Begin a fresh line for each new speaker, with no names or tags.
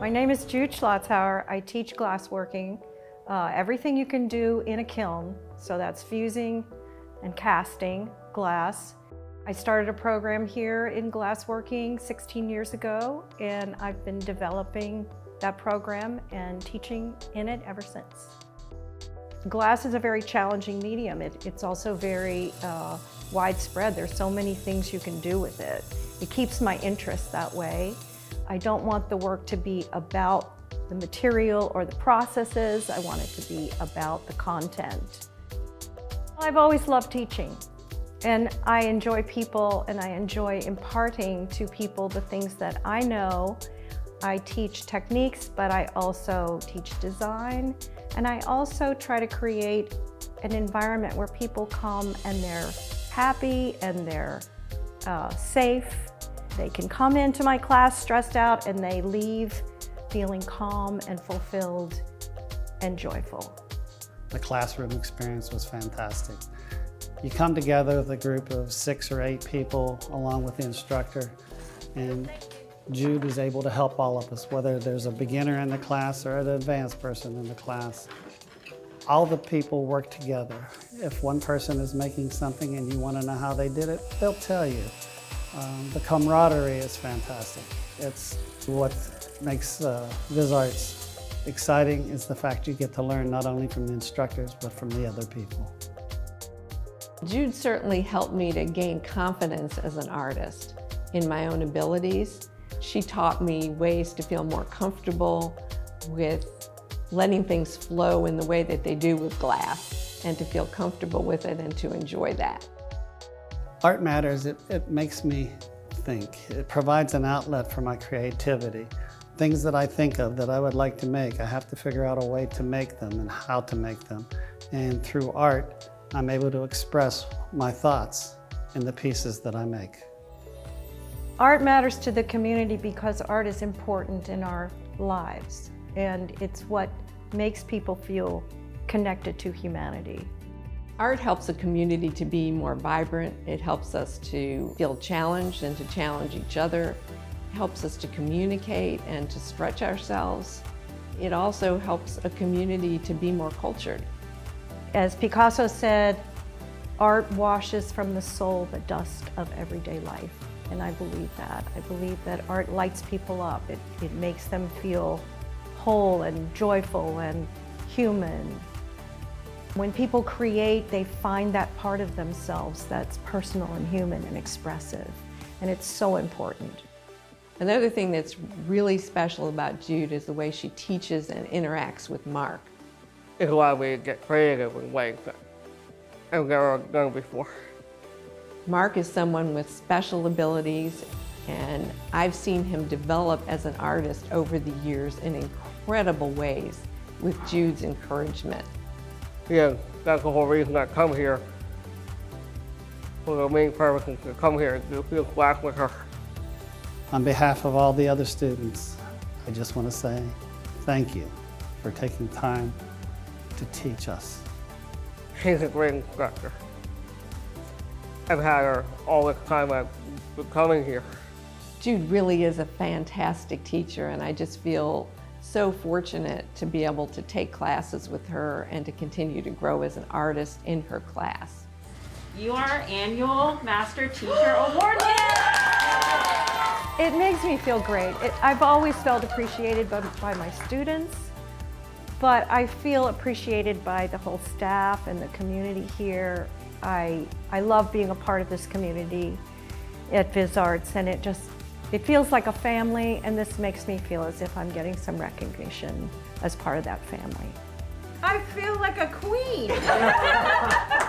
My name is Jude Schlotzhauer. I teach glassworking, uh, everything you can do in a kiln. So that's fusing and casting glass. I started a program here in glassworking 16 years ago, and I've been developing that program and teaching in it ever since. Glass is a very challenging medium. It, it's also very uh, widespread. There's so many things you can do with it. It keeps my interest that way. I don't want the work to be about the material or the processes. I want it to be about the content. I've always loved teaching and I enjoy people and I enjoy imparting to people the things that I know. I teach techniques, but I also teach design and I also try to create an environment where people come and they're happy and they're uh, safe they can come into my class stressed out and they leave feeling calm and fulfilled and joyful.
The classroom experience was fantastic. You come together with a group of six or eight people along with the instructor and Jude is able to help all of us, whether there's a beginner in the class or an advanced person in the class. All the people work together. If one person is making something and you want to know how they did it, they'll tell you. Um, the camaraderie is fantastic. It's what makes uh, VisArts exciting is the fact you get to learn not only from the instructors, but from the other people.
Jude certainly helped me to gain confidence as an artist in my own abilities. She taught me ways to feel more comfortable with letting things flow in the way that they do with glass and to feel comfortable with it and to enjoy that.
Art matters, it, it makes me think. It provides an outlet for my creativity. Things that I think of that I would like to make, I have to figure out a way to make them and how to make them. And through art, I'm able to express my thoughts in the pieces that I make.
Art matters to the community because art is important in our lives and it's what makes people feel connected to humanity.
Art helps a community to be more vibrant. It helps us to feel challenged and to challenge each other. It helps us to communicate and to stretch ourselves. It also helps a community to be more cultured.
As Picasso said, art washes from the soul the dust of everyday life. And I believe that. I believe that art lights people up. It, it makes them feel whole and joyful and human. When people create, they find that part of themselves that's personal and human and expressive. And it's so important.
Another thing that's really special about Jude is the way she teaches and interacts with Mark.
It's why we get creative in ways that I've never done before.
Mark is someone with special abilities and I've seen him develop as an artist over the years in incredible ways with Jude's encouragement.
Yeah, that's the whole reason I come here. For the main purpose is to come here and do field class with her.
On behalf of all the other students, I just want to say thank you for taking time to teach us.
She's a great instructor. I've had her all the time I've been coming here.
Jude really is a fantastic teacher and I just feel so fortunate to be able to take classes with her and to continue to grow as an artist in her class.
You are annual Master Teacher Award winner!
It makes me feel great. It, I've always felt appreciated by, by my students, but I feel appreciated by the whole staff and the community here. I, I love being a part of this community at VisArts and it just it feels like a family, and this makes me feel as if I'm getting some recognition as part of that family.
I feel like a queen.